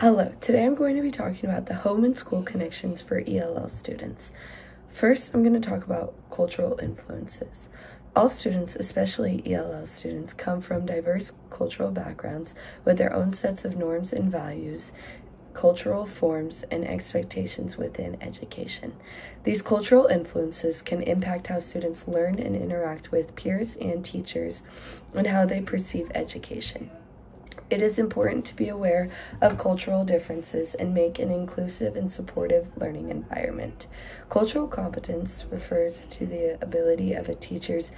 Hello, today I'm going to be talking about the home and school connections for ELL students. First, I'm going to talk about cultural influences. All students, especially ELL students, come from diverse cultural backgrounds with their own sets of norms and values, cultural forms, and expectations within education. These cultural influences can impact how students learn and interact with peers and teachers and how they perceive education. It is important to be aware of cultural differences and make an inclusive and supportive learning environment. Cultural competence refers to the ability of a teacher's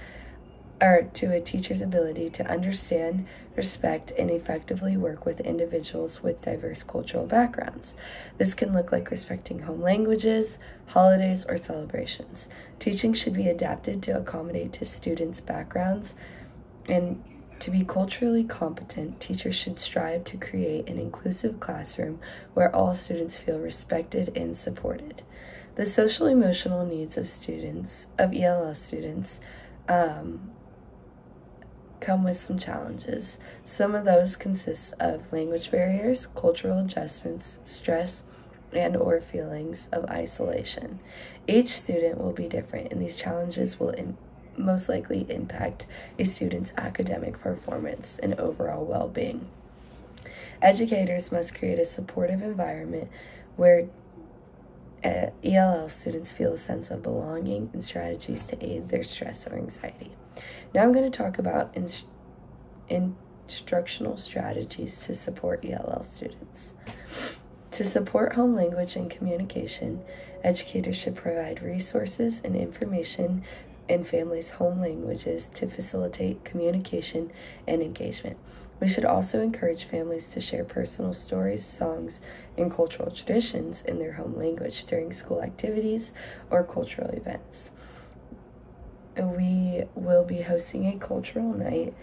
or to a teacher's ability to understand, respect, and effectively work with individuals with diverse cultural backgrounds. This can look like respecting home languages, holidays, or celebrations. Teaching should be adapted to accommodate to students' backgrounds and to be culturally competent, teachers should strive to create an inclusive classroom where all students feel respected and supported. The social emotional needs of students, of ELL students, um, come with some challenges. Some of those consist of language barriers, cultural adjustments, stress, and or feelings of isolation. Each student will be different and these challenges will most likely impact a student's academic performance and overall well being. Educators must create a supportive environment where uh, ELL students feel a sense of belonging and strategies to aid their stress or anxiety. Now I'm going to talk about inst- instructional strategies to support ELL students. To support home language and communication, educators should provide resources and information in families' home languages to facilitate communication and engagement. We should also encourage families to share personal stories, songs, and cultural traditions in their home language during school activities or cultural events. We will be hosting a cultural night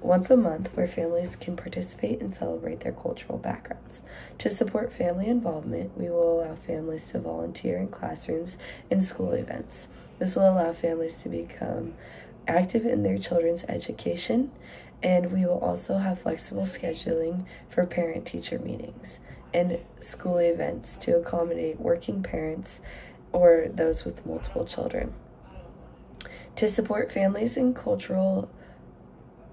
once a month where families can participate and celebrate their cultural backgrounds. To support family involvement, we will allow families to volunteer in classrooms and school events. This will allow families to become active in their children's education, and we will also have flexible scheduling for parent teacher meetings and school events to accommodate working parents or those with multiple children. To support families and cultural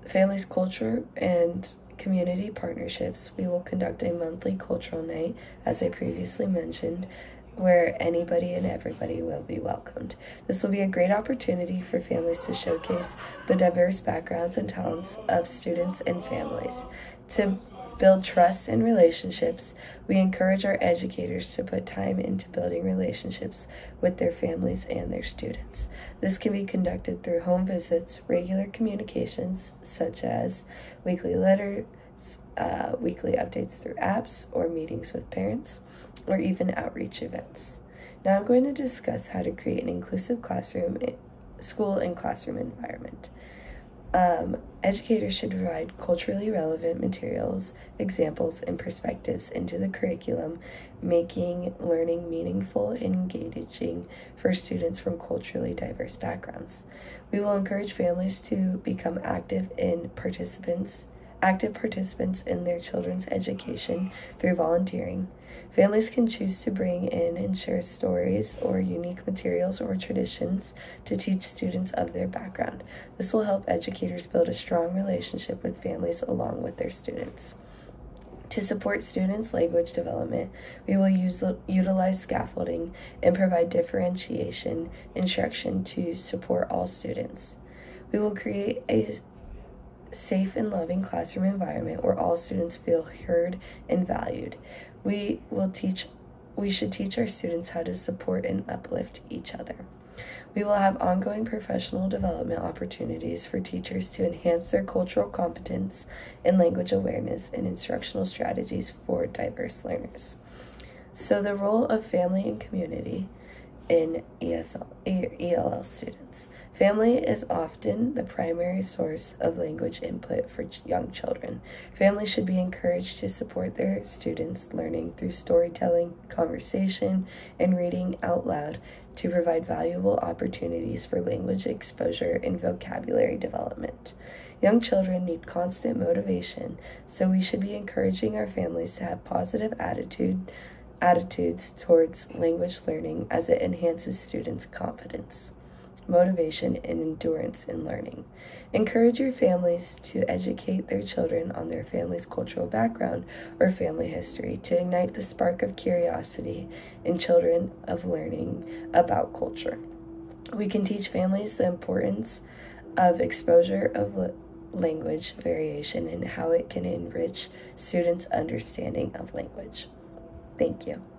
families culture and community partnerships, we will conduct a monthly cultural night, as I previously mentioned, where anybody and everybody will be welcomed. This will be a great opportunity for families to showcase the diverse backgrounds and talents of students and families. To build trust and relationships, we encourage our educators to put time into building relationships with their families and their students. This can be conducted through home visits, regular communications, such as weekly letters, uh, weekly updates through apps, or meetings with parents or even outreach events. Now I'm going to discuss how to create an inclusive classroom, school and classroom environment. Um, educators should provide culturally relevant materials, examples, and perspectives into the curriculum, making learning meaningful and engaging for students from culturally diverse backgrounds. We will encourage families to become active in participants active participants in their children's education through volunteering. Families can choose to bring in and share stories or unique materials or traditions to teach students of their background. This will help educators build a strong relationship with families along with their students. To support students' language development, we will use, utilize scaffolding and provide differentiation instruction to support all students. We will create a safe and loving classroom environment where all students feel heard and valued. We will teach we should teach our students how to support and uplift each other. We will have ongoing professional development opportunities for teachers to enhance their cultural competence and language awareness and instructional strategies for diverse learners. So, the role of family and community in ESL, ELL students. Family is often the primary source of language input for young children. Families should be encouraged to support their students' learning through storytelling, conversation, and reading out loud to provide valuable opportunities for language exposure and vocabulary development. Young children need constant motivation, so we should be encouraging our families to have positive attitude attitudes towards language learning as it enhances students' confidence, motivation, and endurance in learning. Encourage your families to educate their children on their family's cultural background or family history to ignite the spark of curiosity in children of learning about culture. We can teach families the importance of exposure of language variation and how it can enrich students' understanding of language. Thank you.